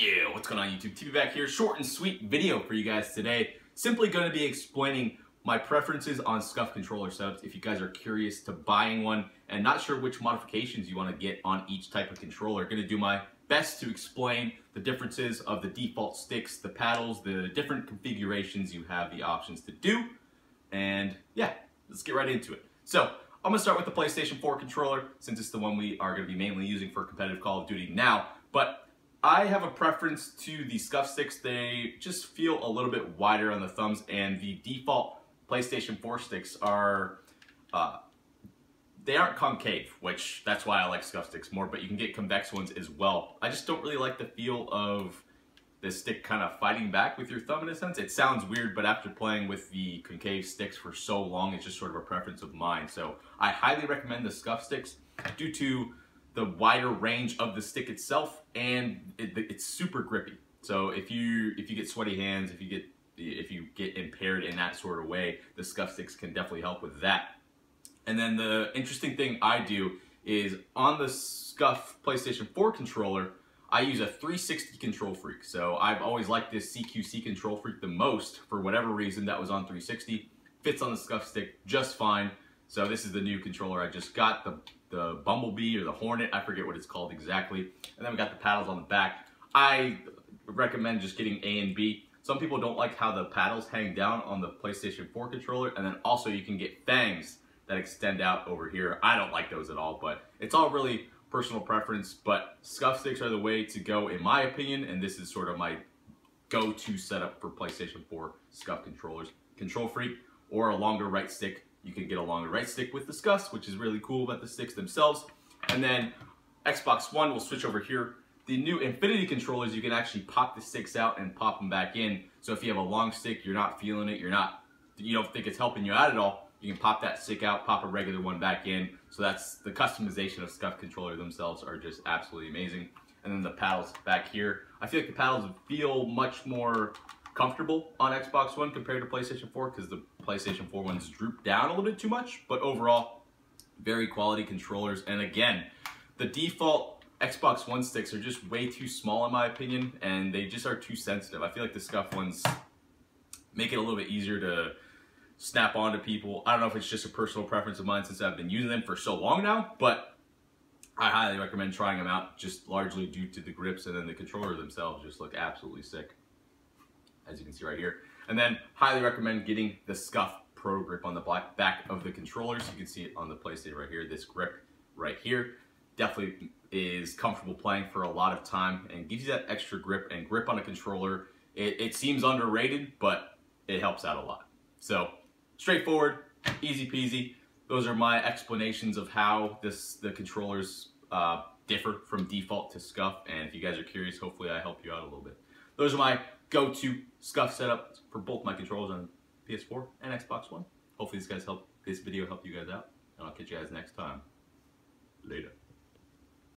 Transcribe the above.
Yeah, what's going on YouTube? TeeP back here, short and sweet video for you guys today. Simply going to be explaining my preferences on SCUF controller setups if you guys are curious to buying one and not sure which modifications you want to get on each type of controller. Going to do my best to explain the differences of the default sticks, the paddles, the different configurations you have the options to do. And yeah, let's get right into it. So I'm to start with the PlayStation 4 controller since it's the one we are going to be mainly using for competitive Call of Duty now. But I have a preference to the SCUF sticks. They just feel a little bit wider on the thumbs and the default PlayStation 4 sticks are, uh, they aren't concave, which that's why I like SCUF sticks more, but you can get convex ones as well. I just don't really like the feel of the stick kind of fighting back with your thumb in a sense. It sounds weird, but after playing with the concave sticks for so long, it's just sort of a preference of mine. So I highly recommend the SCUF sticks due to the wider range of the stick itself and it, it's super grippy. So if you if you get sweaty hands, if you get if you get impaired in that sort of way, the SCUF sticks can definitely help with that. And then the interesting thing I do is on the SCUF PlayStation 4 controller, I use a 360 KontrolFreek. So I've always liked this CQC KontrolFreek the most for whatever reason that was on 360. Fits on the SCUF stick just fine. So this is the new controller I just got. The the Bumblebee or the Hornet, I forget what it's called exactly. And then we got the paddles on the back. I recommend just getting A and B. Some people don't like how the paddles hang down on the PlayStation 4 controller, and then also you can get fangs that extend out over here. I don't like those at all, but it's all really personal preference, but SCUF sticks are the way to go in my opinion, and this is sort of my go-to setup for PlayStation 4 SCUF controllers. KontrolFreek or a longer right stick you can get a longer right stick with the SCUFs, which is really cool about the sticks themselves. And then Xbox One will switch over here. The new Infinity controllers, you can actually pop the sticks out and pop them back in. So if you have a long stick, you're not feeling it, you're not, you don't think it's helping you out at all, you can pop that stick out, pop a regular one back in. So that's the customization of SCUF controller themselves are just absolutely amazing. And then the paddles back here. I feel like the paddles feel much more comfortable on Xbox One compared to PlayStation 4 because the PlayStation 4 ones droop down a little bit too much, but overall, very quality controllers. And again, the default Xbox One sticks are just way too small in my opinion, and they just are too sensitive. I feel like the SCUF ones make it a little bit easier to snap onto people. I don't know if it's just a personal preference of mine since I've been using them for so long now, but I highly recommend trying them out just largely due to the grips and then the controller themselves just look absolutely sick as you can see right here. And then highly recommend getting the SCUF Pro Grip on the black back of the controllers. You can see it on the PlayStation right here, this grip right here. Definitely is comfortable playing for a lot of time and gives you that extra grip and grip on a controller. It, it seems underrated, but it helps out a lot. So straightforward, easy peasy. Those are my explanations of how this the controllers uh, differ from default to SCUF. And if you guys are curious, hopefully I help you out a little bit. Those are my go-to SCUF setup for both my controllers on PS4 and Xbox One. Hopefully this guys help this video help you guys out, and I'll catch you guys next time. Later.